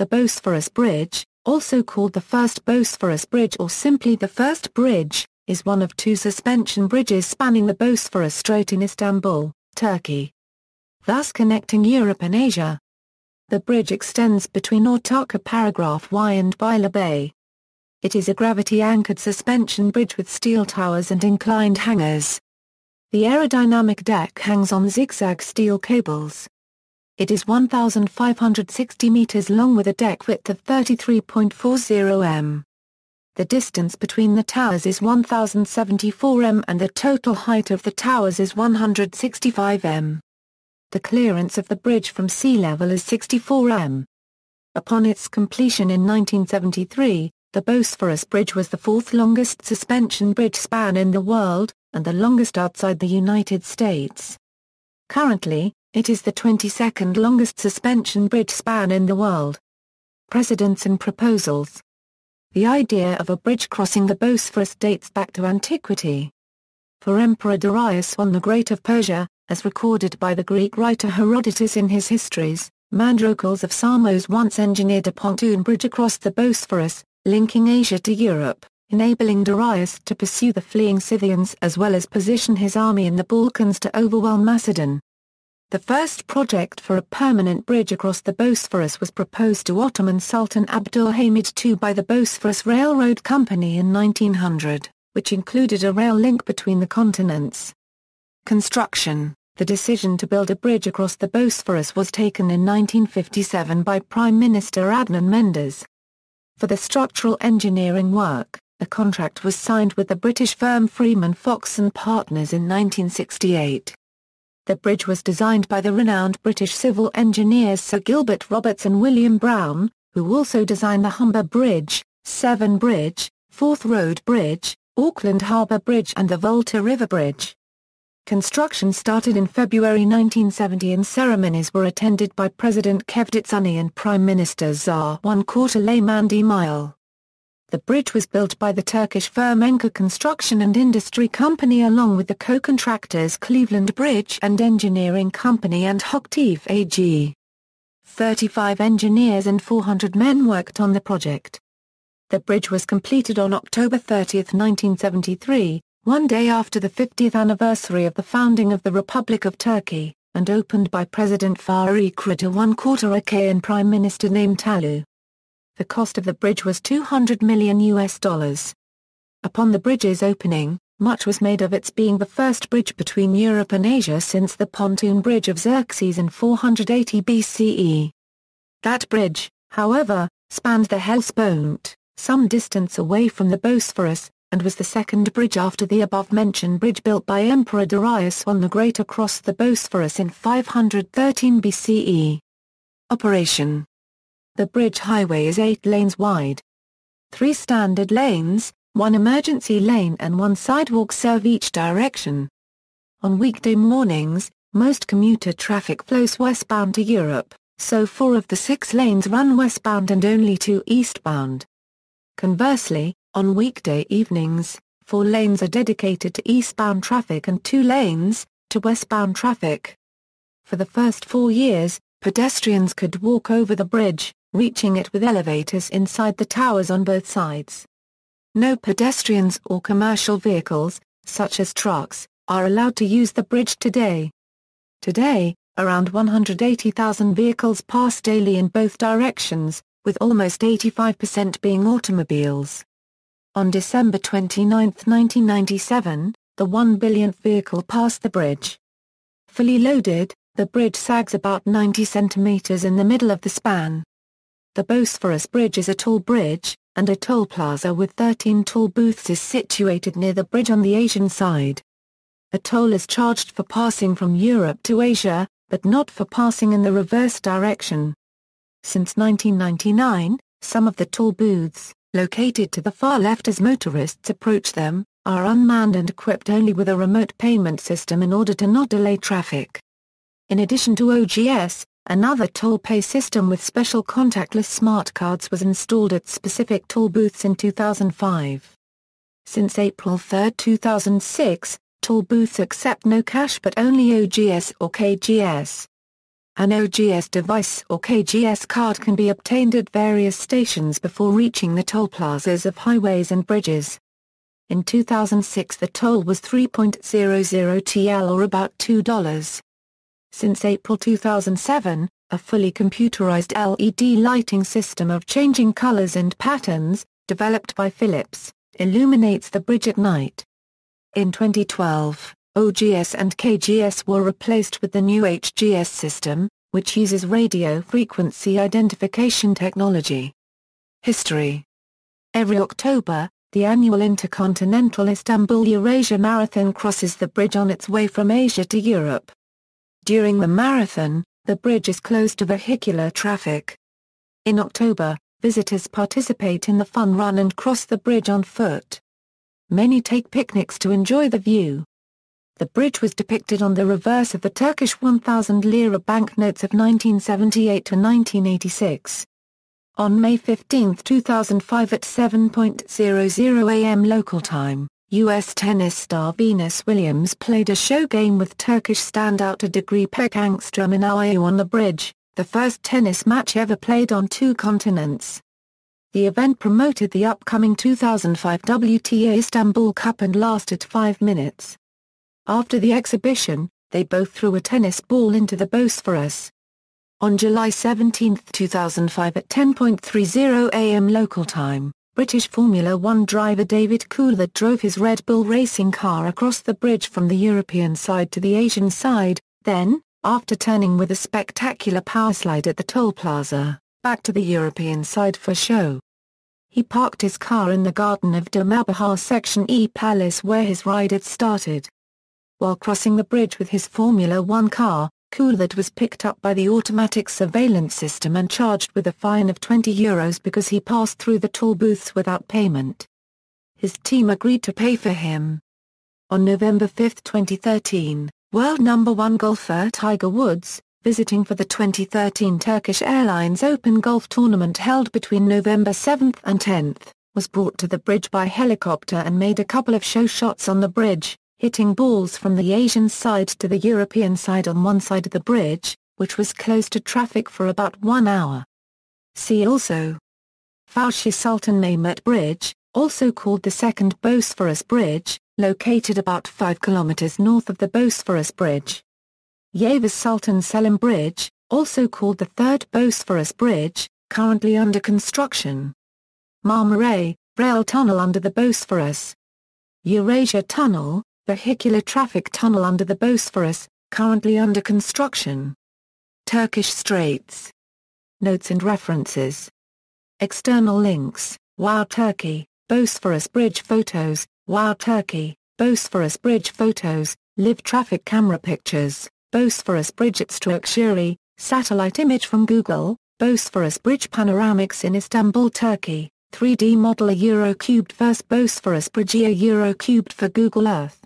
The Bosphorus Bridge, also called the First Bosphorus Bridge or simply the First Bridge, is one of two suspension bridges spanning the Bosphorus Strait in Istanbul, Turkey. Thus connecting Europe and Asia. The bridge extends between Ortaköy Paragraph Y and Beylerbeyi. It is a gravity-anchored suspension bridge with steel towers and inclined hangers. The aerodynamic deck hangs on zigzag steel cables. It is 1,560 meters long with a deck width of 33.40 m. The distance between the towers is 1,074 m and the total height of the towers is 165 m. The clearance of the bridge from sea level is 64 m. Upon its completion in 1973, the Bosphorus Bridge was the fourth longest suspension bridge span in the world, and the longest outside the United States. Currently, it is the 22nd longest suspension bridge span in the world. Precedents and proposals The idea of a bridge crossing the Bosphorus dates back to antiquity. For Emperor Darius I the Great of Persia, as recorded by the Greek writer Herodotus in his histories, Mandrokles of Samos once engineered a pontoon bridge across the Bosphorus, linking Asia to Europe, enabling Darius to pursue the fleeing Scythians as well as position his army in the Balkans to overwhelm Macedon. The first project for a permanent bridge across the Bosphorus was proposed to Ottoman Sultan Abdülhamid II by the Bosphorus Railroad Company in 1900, which included a rail link between the continents. Construction The decision to build a bridge across the Bosphorus was taken in 1957 by Prime Minister Adnan Menderes, for the structural engineering work, a contract was signed with the British firm Freeman Fox and Partners in 1968. The bridge was designed by the renowned British civil engineers Sir Gilbert Roberts and William Brown, who also designed the Humber Bridge, Severn Bridge, Forth Road Bridge, Auckland Harbour Bridge and the Volta River Bridge. Construction started in February 1970 and ceremonies were attended by President Kevdet and Prime Minister Zar one quarter Mandi Mile. The bridge was built by the Turkish firm Enka Construction and Industry Company along with the co-contractors Cleveland Bridge and Engineering Company and Hochtief AG. 35 engineers and 400 men worked on the project. The bridge was completed on October 30, 1973, one day after the 50th anniversary of the founding of the Republic of Turkey, and opened by President Faik Rıdvan one quarter AK and Prime Minister Naim Talu. The cost of the bridge was 200 million US dollars. Upon the bridge's opening, much was made of its being the first bridge between Europe and Asia since the pontoon bridge of Xerxes in 480 BCE. That bridge, however, spanned the Hellespont, some distance away from the Bosphorus, and was the second bridge after the above-mentioned bridge built by Emperor Darius on the Great across the Bosphorus in 513 BCE. Operation The bridge highway is eight lanes wide. Three standard lanes, one emergency lane and one sidewalk serve each direction. On weekday mornings, most commuter traffic flows westbound to Europe, so four of the six lanes run westbound and only two eastbound. Conversely, on weekday evenings, four lanes are dedicated to eastbound traffic and two lanes, to westbound traffic. For the first four years, pedestrians could walk over the bridge, reaching it with elevators inside the towers on both sides. No pedestrians or commercial vehicles, such as trucks, are allowed to use the bridge today. Today, around 180,000 vehicles pass daily in both directions, with almost 85% being automobiles. On December 29, 1997, the 1 billionth vehicle passed the bridge. Fully loaded, the bridge sags about 90 centimeters in the middle of the span. The Bosphorus Bridge is a toll bridge, and a toll plaza with 13 toll booths is situated near the bridge on the Asian side. A toll is charged for passing from Europe to Asia, but not for passing in the reverse direction. Since 1999, some of the toll booths, located to the far left as motorists approach them, are unmanned and equipped only with a remote payment system in order to not delay traffic. In addition to OGS, another toll pay system with special contactless smart cards was installed at specific toll booths in 2005. Since April 3, 2006, toll booths accept no cash but only OGS or KGS. An OGS device or KGS card can be obtained at various stations before reaching the toll plazas of highways and bridges. In 2006 the toll was 3.00 TL or about $2. Since April 2007, a fully computerized LED lighting system of changing colors and patterns, developed by Philips, illuminates the bridge at night. In 2012, OGS and KGS were replaced with the new HGS system, which uses radio frequency identification technology. History Every October, the annual Intercontinental Istanbul-Eurasia Marathon crosses the bridge on its way from Asia to Europe. During the marathon, the bridge is closed to vehicular traffic. In October, visitors participate in the fun run and cross the bridge on foot. Many take picnics to enjoy the view. The bridge was depicted on the reverse of the Turkish 1,000 lira banknotes of 1978 to 1986. On May 15, 2005 at 7.00 am local time, U.S. tennis star Venus Williams played a show game with Turkish standout Degree Pek Angstrom in Ayu on the bridge, the first tennis match ever played on two continents. The event promoted the upcoming 2005 WTA Istanbul Cup and lasted five minutes. After the exhibition, they both threw a tennis ball into the Bosphorus. On July 17, 2005 at 10.30 am local time, British Formula One driver David Coulthard drove his Red Bull racing car across the bridge from the European side to the Asian side, then, after turning with a spectacular powerslide at the toll plaza, back to the European side for show. He parked his car in the Garden of Domabahar Section E Palace where his ride had started. While crossing the bridge with his Formula One car, Coulthard was picked up by the automatic surveillance system and charged with a fine of 20 euros because he passed through the toll booths without payment. His team agreed to pay for him. On November 5, 2013, world number one golfer Tiger Woods, visiting for the 2013 Turkish Airlines Open Golf Tournament held between November 7 and 10, was brought to the bridge by helicopter and made a couple of show shots on the bridge hitting balls from the Asian side to the European side on one side of the bridge, which was closed to traffic for about one hour. See also Fatih Sultan Mehmet Bridge, also called the Second Bosphorus Bridge, located about 5 kilometers north of the Bosphorus Bridge. Yavuz Sultan Selim Bridge, also called the Third Bosphorus Bridge, currently under construction. Marmaray, rail tunnel under the Bosphorus. Eurasia Tunnel, vehicular traffic tunnel under the Bosphorus, currently under construction. Turkish Straits. Notes and references. External links, Wow Turkey, Bosphorus Bridge photos, Wow Turkey, Bosphorus Bridge photos, live traffic camera pictures, Bosphorus Bridge at Structurae, satellite image from Google, Bosphorus Bridge panoramics in Istanbul, Turkey, 3D model a Eurocubed vs Bosphorus Bridge a Eurocubed for Google Earth.